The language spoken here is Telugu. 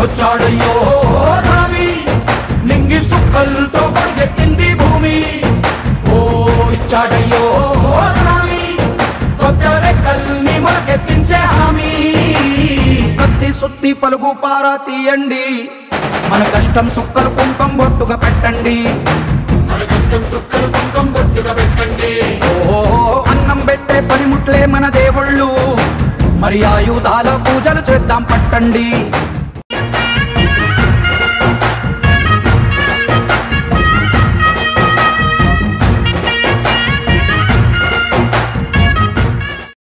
వచ్చాడయ్యో స్వామి నింగి సుక్కలతో పరిగెత్తింది భూమి. ఓ ఇచ్చాడయ్యో స్వామి కొత్త రెక్కల్ని మొలకెత్తించే హామీ. కత్తి సుత్తి పలుగు పారా తీయండి. మన కష్టం సుక్కలు కుంకం బొట్టుగా పెట్టండి. మన కష్టం సుక్కలు కుంకం బొట్టుగా పెట్టండి. ఓ అన్నం పెట్టే పనిముట్లే మన దేవుళ్ళు. మరి ఆయుధాల పూజలు చేద్దాం పట్టండి.